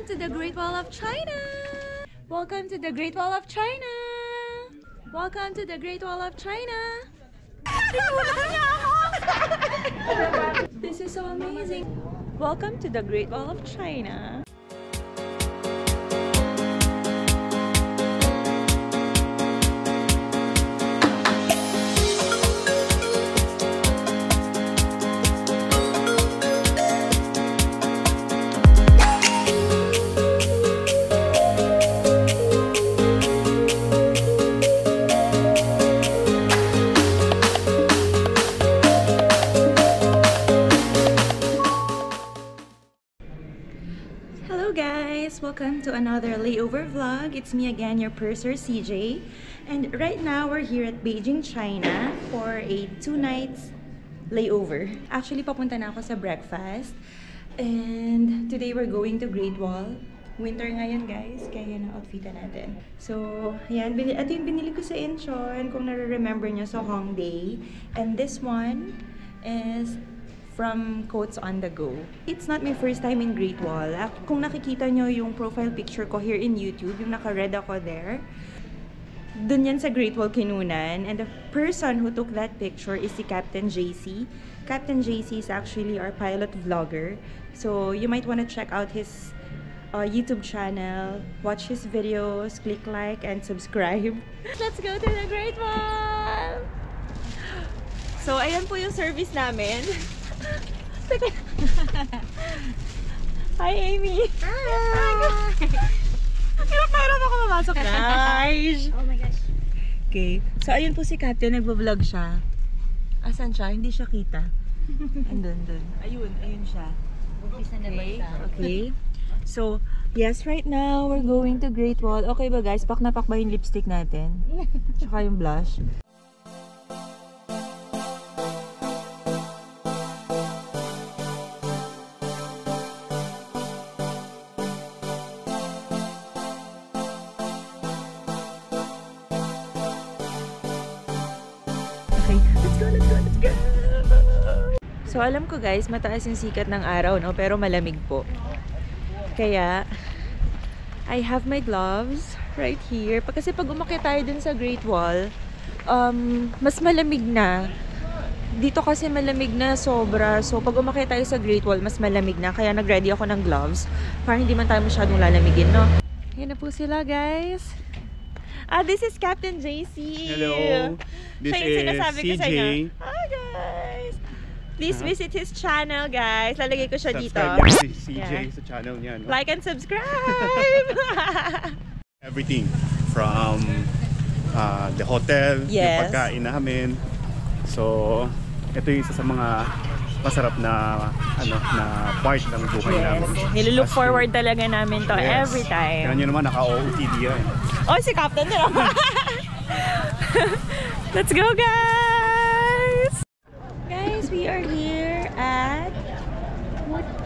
Welcome to the Great Wall of China! Welcome to the Great Wall of China! Welcome to the Great Wall of China! this is so amazing! Welcome to the Great Wall of China! Welcome to another layover vlog. It's me again, your purser CJ. And right now, we're here at Beijing, China for a two nights layover. Actually, papunta na ako sa breakfast. And today, we're going to Great Wall. Winter ngayon guys, kaya na outfitan natin. So, yan. Ito yung binili ko sa Incheon, kung nare-remember nyo sa Hongdae. And this one is from Coats on the Go. It's not my first time in Great Wall. Kung nakikita nyo yung profile picture ko here in YouTube, yung naka-red ako there, dun yan sa Great Wall Kinunan. And the person who took that picture is si Captain JC. Captain JC is actually our pilot vlogger. So, you might want to check out his uh, YouTube channel, watch his videos, click like, and subscribe. Let's go to the Great Wall! So, ayan po yung service namin. Hi, Amy! Hi! Hirap na hirap ako mamasok, guys! Oh my gosh. Okay. So, ayun po si Captain. Nagbo-vlog siya. Asan siya? Hindi siya kita. Andun, dun. Ayun, ayun siya. Umpisa na ba Okay. siya? Okay. So, yes, right now, we're going to Great Wall. Okay ba, guys? Pak na pak ba yung lipstick natin? Tsaka yung blush. So, alam ko guys, mataas yung sikat ng araw, no? Pero malamig po. Kaya, I have my gloves right here. Kasi pag umakyat tayo dun sa Great Wall, um, mas malamig na. Dito kasi malamig na sobra. So, pag umakyat tayo sa Great Wall, mas malamig na. Kaya nag-ready ako ng gloves para hindi man tayo masyadong lalamigin, no? Yan na po sila, guys. Ah, this is Captain JC. Hello, this Siya is sinasabi ko sa CJ. inyo. Hi, guys. Please Uh-huh. visit his channel, guys. Lalagay ko siya dito. Subscribe niyo si CJ Yeah. sa channel niya. No? Like and subscribe! Everything from uh, the hotel, Yes. yung pagkain namin. So, ito yung isa sa mga masarap na ano na part ng buhay yes. namin. Nilulook As forward talaga namin to Yes. every time. Tingnan nyo naman, naka-OOTD yan. Oh, si Captain din ako. Let's go, guys! We are here at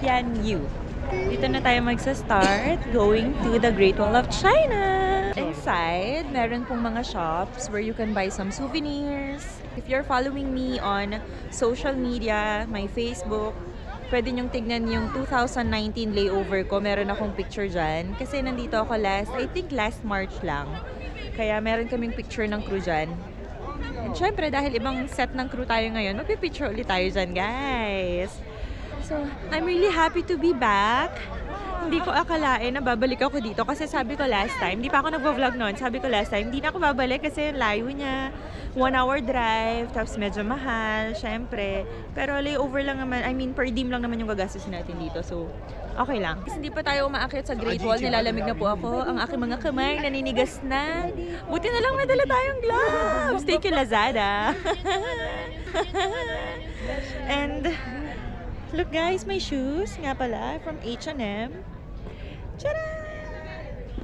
Tianyu. Dito na tayo magsa-start going to the Great Wall of China. Inside, meron pong mga shops where you can buy some souvenirs. If you're following me on social media, my Facebook, pwede nyong tignan yung 2019 layover ko. Meron akong picture dyan. Kasi nandito ako last, I think last March lang. Kaya meron kaming picture ng crew dyan. And syempre, dahil ibang set ng crew tayo ngayon, magpipicture ulit tayo dyan, guys. So, I'm really happy to be back. Hindi ko akalain na babalik ako dito kasi sabi ko last time, hindi pa ako nagvo-vlog noon, sabi ko last time, hindi na ako babalik kasi layo niya. One hour drive, tapos medyo mahal, syempre. Pero layover lang naman, I mean, per diem lang naman yung gagastusin natin dito. So, okay lang. Kasi hindi pa tayo umaakyat sa Great Wall, nilalamig na po ako. Ang aking mga kamay naninigas na. Buti na lang may dala tayong gloves. Thank you, Lazada. And, look guys, my shoes nga pala from H&M.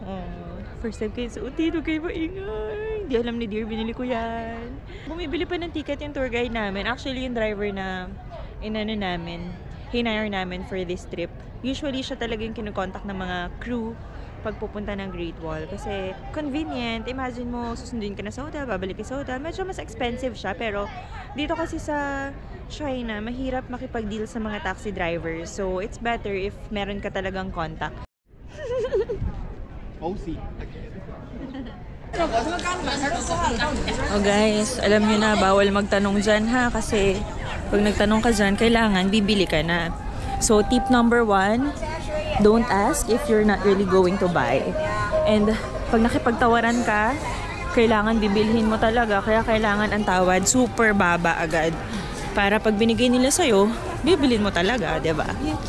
Oh, first time kayo sa Uti, huwag kayo maingay. Hindi alam ni Dear, binili ko yan. Bumibili pa ng ticket yung tour guide namin. Actually, yung driver na inano namin, hinire namin for this trip. Usually, siya talaga yung kinukontak ng mga crew pag pupunta ng Great Wall. Kasi convenient. Imagine mo, susunduin ka na sa hotel, babalik ka sa hotel. Medyo mas expensive siya. Pero dito kasi sa China, mahirap makipag-deal sa mga taxi drivers. So, it's better if meron ka talagang contact. OC. Oh guys, alam nyo na, bawal magtanong dyan ha, kasi pag nagtanong ka dyan, kailangan bibili ka na. So, tip number one, don't ask if you're not really going to buy. And pag nakipagtawaran ka, kailangan bibilhin mo talaga, kaya kailangan ang tawad super baba agad. Para pag binigay nila sa'yo, bibilin mo talaga, di ba? Yeah.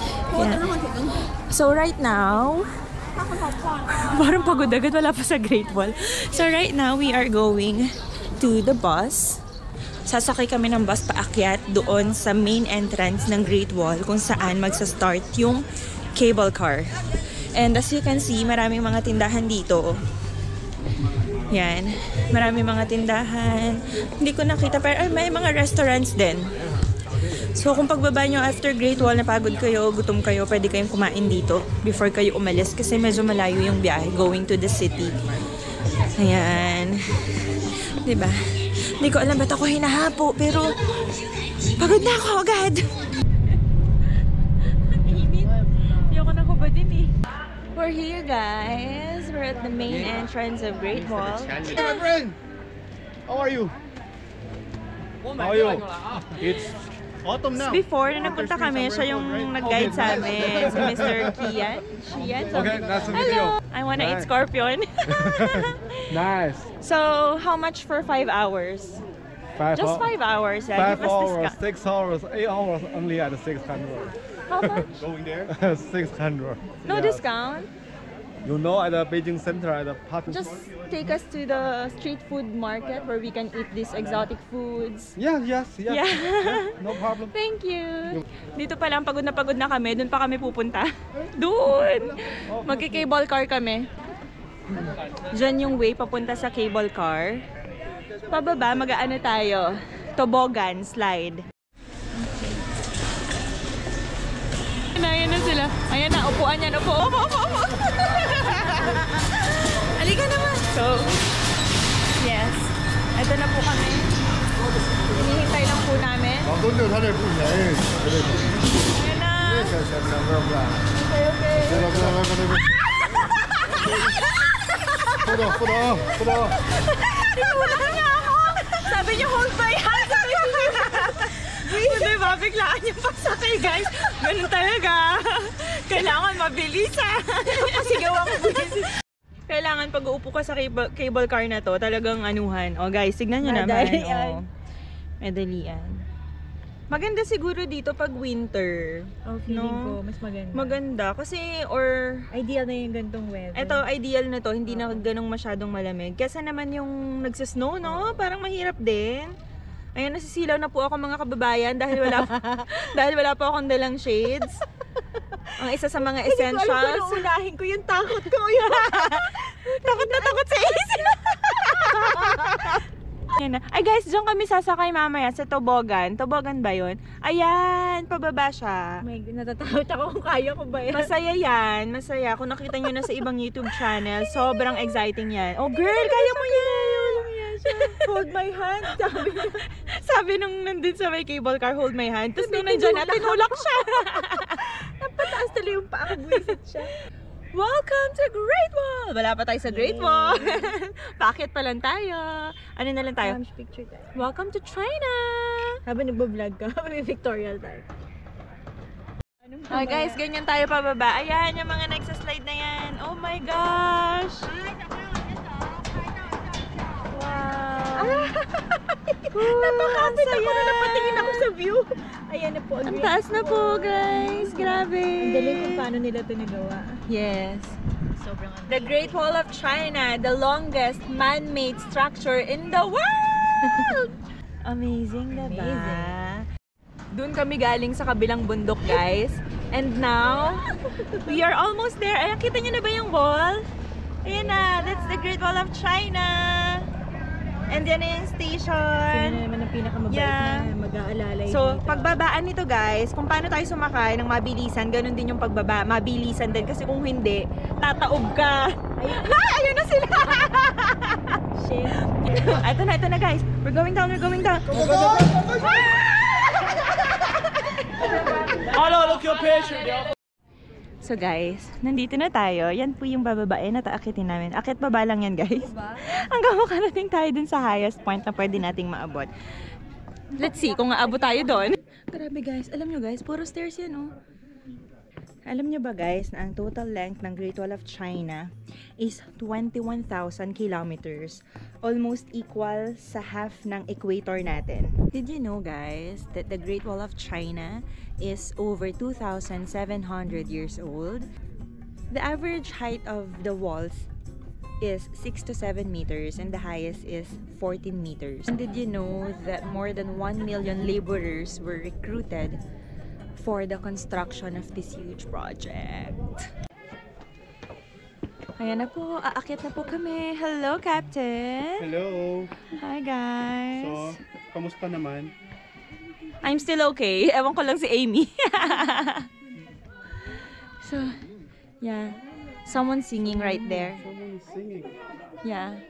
So right now, Parang pagod agad, wala pa sa Great Wall. So right now, we are going to the bus. Sasakay kami ng bus paakyat doon sa main entrance ng Great Wall kung saan magsa-start yung cable car. And as you can see, maraming mga tindahan dito. Yan. Maraming mga tindahan. Hindi ko nakita, pero ay, may mga restaurants din. So kung pagbaba nyo after Great Wall, napagod kayo, gutom kayo, pwede kayong kumain dito before kayo umalis kasi medyo malayo yung biyahe going to the city. Ayan. 'Di ba? Hindi ko alam ba't ako hinahapo, pero pagod na ako agad. Eh. We're here guys. We're at the main entrance of Great Wall. Hey, my friend! How are you? How are you? It's autumn now. Before, na nagpunta kami, siya yung nag-guide sa amin. Si Mr. Kian. Kian? Okay, nice to meet you. Hello! I wanna eat scorpion. Nice. so, how much for five hours? Five, Just five hours. Yeah, five hours, six hours, eight hours only at 600. How much? Going there? 600. No Yes. discount? You know, at the Beijing Center, at the parking Just take us to the street food market where we can eat these exotic foods. Yeah, yes, yes. Yeah. yes, no problem. Thank you. Dito pa lang, pagod na pagod na kami. Doon pa kami pupunta. Doon! Magki-cable car kami. Diyan yung way papunta sa cable car. Pababa, mag-aano tayo? Toboggan, slide. Ayan na, ayan na sila. Ayan na, upuan yan. Upo, upo, upo, upo. Halika naman. So, yes. Ito na po kami. Hinihintay lang po namin. Ayan na. Okay, okay. Put off, put off, put off. Tinula niya ako. Sabi niya, hold my hand. Hindi ba, biglaan niya pagsakay, guys. Ganun talaga. Kailangan mabilisan. Kailangan pag uupo ka sa cable, cable car na to, talagang anuhan. O guys, tignan nyo naman. Madalian. O, Medalian. Maganda siguro dito pag winter. Oh, feeling No? ko, mas maganda. Maganda. Kasi, or Ideal na yung gantong weather. Ito, ideal na to. Hindi na ganong masyadong malamig. Kesa naman yung nagsasnow, no? Parang mahirap din. Ayan, nasisilaw na po ako mga kababayan dahil wala, dahil wala po akong dalang shades. Ang isa sa mga Hindi ko alam essentials. kung unahin ko yung takot ko. Yun. takot na takot sa isip. Ay guys, diyan kami sasakay mamaya sa Tobogan. Tobogan ba yun? Ayan, pababa siya. May natatakot ako kung kaya ko ba yan. Masaya yan, masaya. Kung nakita nyo na sa ibang YouTube channel, sobrang exciting yan. Oh girl, kaya mo yan! Hold my hand. Sabi niya. Sabi nung nandun sa may cable car, hold my hand. Tapos nung nandyan na, tinulak siya. Napataas tuloy yung paa ko. Buwisit siya. Welcome to Great Wall! Wala pa tayo sa Great Wall. Bakit pa lang tayo? Ano na lang tayo? Lunch picture tayo. Welcome to China! Habang nagbablog ka, may pictorial tayo. Oh guys, ganyan tayo pababa. Ayan, yung mga nagsaslide na yan. Oh my gosh! Wow! Napakapit ako na napatingin ako sa view. Ayan na po. Ang great taas na po, guys. Grabe. Ang galing kung paano nila ito nagawa. Yes. Sobrang ano. The Great Wall of China, the longest man-made structure in the world! Amazing, diba? Amazing. Doon kami galing sa kabilang bundok, guys. And now, we are almost there. Ayan, kita niyo na ba yung wall? Ayan na, that's the Great Wall of China. And yan na yung Sino station. na naman ang pinakamabait Yeah. na mag-aalala So, pagbabaan nito guys, kung paano tayo sumakay ng mabilisan, ganun din yung pagbaba. Mabilisan din kasi kung hindi, tataob ka. Ayun, ayun na sila! Shit. ito na, ito na guys. We're going down, we're going down. So So guys, nandito na tayo. Yan po yung bababae na taakitin namin. Akit baba lang yan guys. Hanggang makarating tayo dun sa highest point na pwede nating maabot. Let's see kung aabot tayo doon. Grabe guys, alam nyo guys, puro stairs yan oh. Alam nyo ba guys na ang total length ng Great Wall of China is 21,000 kilometers. Almost equal sa half ng equator natin. Did you know guys that the Great Wall of China is over 2,700 years old? The average height of the walls is 6 to 7 meters and the highest is 14 meters. And did you know that more than 1 million laborers were recruited for the construction of this huge project? Ayan na po, aakyat na po kami. Hello, Captain! Hello! Hi, guys! So, kamusta naman? I'm still okay. Ewan ko lang si Amy. so, yeah. Someone singing right there. Someone singing. Yeah.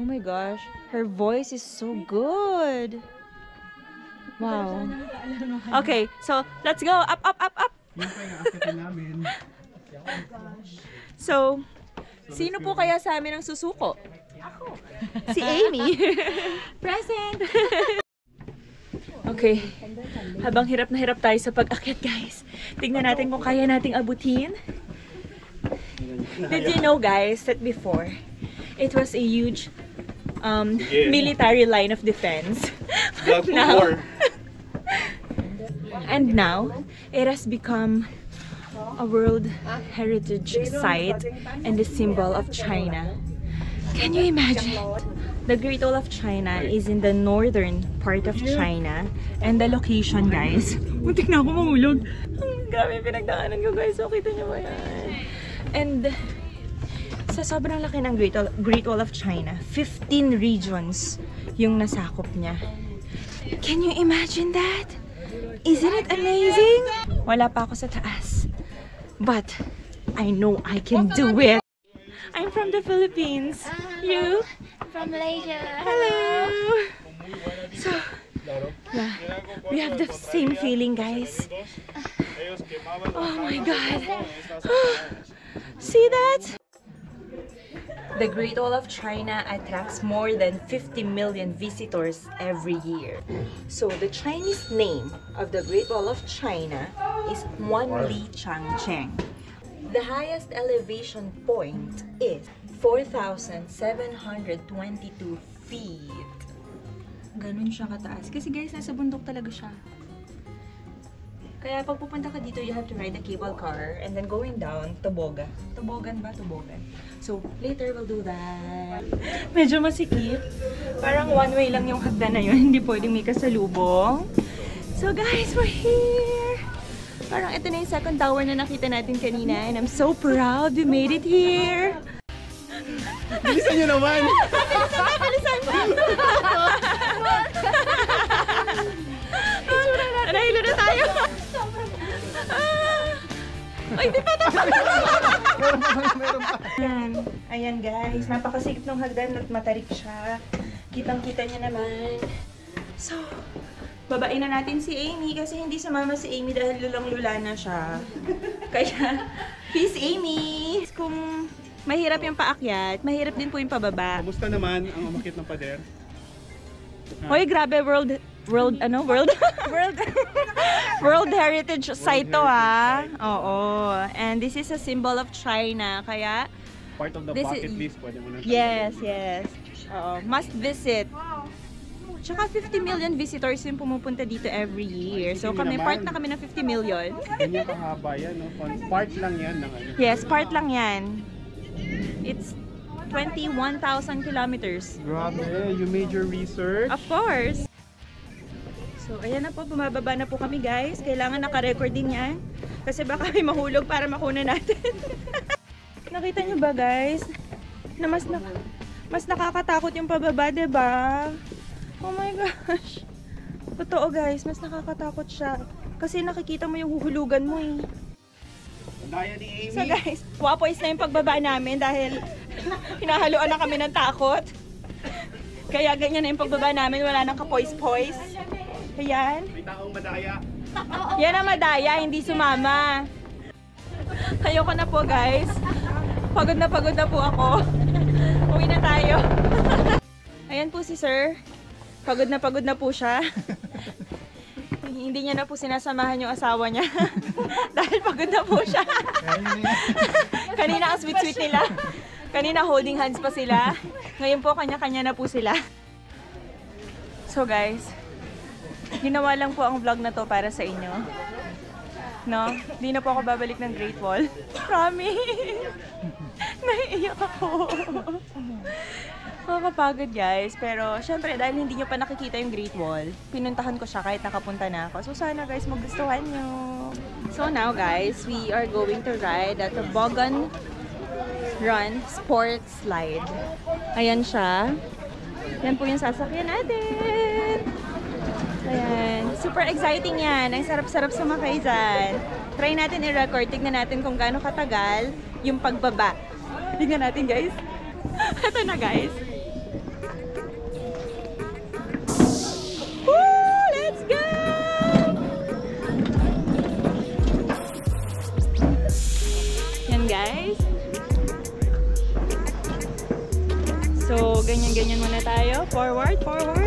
Oh my gosh. Her voice is so good. Wow. Okay, so let's go. Up, up, up, up. Namin. So, sino po kaya sa amin ang susuko? Si Amy. Present. okay. Habang hirap na hirap tayo sa pag-akyat, guys. Tingnan natin kung kaya nating abutin. Did you know, guys, that before, it was a huge um, Yeah. military line of defense. Blood Now- war. And now, it has become a World Heritage Site and the symbol of China. Can you imagine? The Great Wall of China is in the northern part of China. And the location, guys. Muntik na ako mahulog. Ang grabe pinagdaanan ko, guys. So, kita niyo ba yan? And sa sobrang laki ng Great Wall, Great Wall of China, 15 regions yung nasakop niya. Can you imagine that? Isn't it amazing? Wala pa ako sa taas. But, I know I can do it. I'm from the Philippines. Uh-huh. You? From Malaysia. Hello! So, yeah, we have the same feeling, guys. Oh my god. See that? The Great Wall of China attracts more than 50 million visitors every year. So the Chinese name of the Great Wall of China is Wanli Changcheng. The highest elevation point is 4,722 feet. Ganun siya kataas. Kasi guys, nasa bundok talaga siya. Kaya pag pupunta ka dito, you have to ride the cable car and then going down, toboga. Tobogan ba? Tobogan. So, later we'll do that. Medyo masikip. Parang one way lang yung hagdan na yun. Hindi pwedeng may kasalubong. So guys, we're here! Parang ito na yung second tower na nakita natin kanina and I'm so proud we made it here! Bilisan nyo naman! Nahilo Ay, di pa Ayan. Ayan guys, napakasikip ng hagdan at matarik siya. Kitang-kita niya naman. So, babain na natin si Amy kasi hindi sumama si Amy dahil lulang-lula na siya. Kaya, peace Amy! Kung mahirap yung paakyat, mahirap din po yung pababa. Kamusta naman ang umakit ng pader? Hoy, grabe, world, world, ano, world, world, world heritage site to ah. Oo. And this is a symbol of China, kaya, Part of the This bucket is- list, pwede mo na yes, yes. Oo, must visit. Tsaka 50 million visitors yung pumupunta dito every year. So kami, part na kami ng 50 million. Ganyan kahaba yan, no? Part lang yan ng ano. Yes, part lang yan. It's 21,000 kilometers. Grabe, you made your research. Of course. So, ayan na po, bumababa na po kami guys. Kailangan naka-record din yan. Kasi baka may mahulog para makuna natin. Nakita nyo ba guys? Na mas, na, mas nakakatakot yung pababa, ba? Oh my gosh. Totoo guys, mas nakakatakot siya. Kasi nakikita mo yung huhulugan mo eh. Daya ni Amy. So guys, wapoys na yung pagbaba namin dahil hinahaluan na kami ng takot. Kaya ganyan na yung pagbaba namin, wala nang kapoys-poys. Ayan. May taong madaya. Yan ang madaya, hindi sumama. Ayoko na po guys. Pagod na pagod na po ako. Uwi na tayo. Ayan po si sir. Pagod na pagod na po siya. Hindi niya na po sinasamahan yung asawa niya. Dahil pagod na po siya. Kanina ang sweet-sweet nila. Kanina holding hands pa sila. Ngayon po kanya-kanya na po sila. So guys, ginawa lang po ang vlog na to para sa inyo. No? Hindi na po ako babalik ng Great Wall. Promise! Naiiyak ako. Nakakapagod guys. Pero syempre dahil hindi nyo pa nakikita yung Great Wall, pinuntahan ko siya kahit nakapunta na ako. So sana guys magustuhan nyo. So now guys, we are going to ride at the Bogan Run Sports Slide. Ayan siya. Yan po yung sasakyan natin. Ayan. Super exciting yan. Ang sarap-sarap sumakay dyan. Try natin i-record. Tignan natin kung gaano katagal yung pagbaba. Tignan natin guys. Ito na guys. Guys. So, ganyan-ganyan muna tayo. Forward, forward.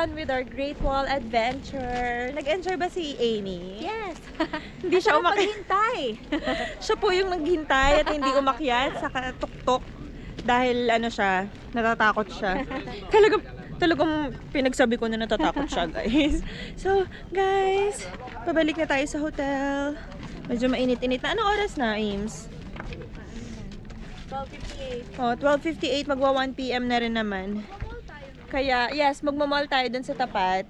Done with our Great Wall Adventure. Nag-enjoy ba si Amy? Yes! Hindi siya umakyat. Siya po yung naghintay at hindi umakyat sa tuk dahil ano siya, natatakot siya. Talagang talagang pinagsabi ko na natatakot siya, guys. So, guys, pabalik na tayo sa hotel. Medyo mainit-init na. Anong oras na, Ames? 12.58. Oh, 12.58, magwa 1 p.m. na rin naman. Kaya, yes, magmamall tayo dun sa tapat.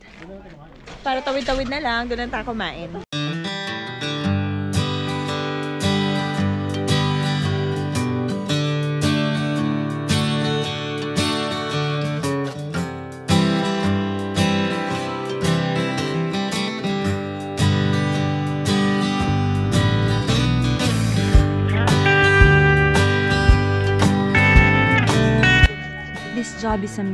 Para tawid-tawid na lang, doon na tayo kumain. Job is amazing.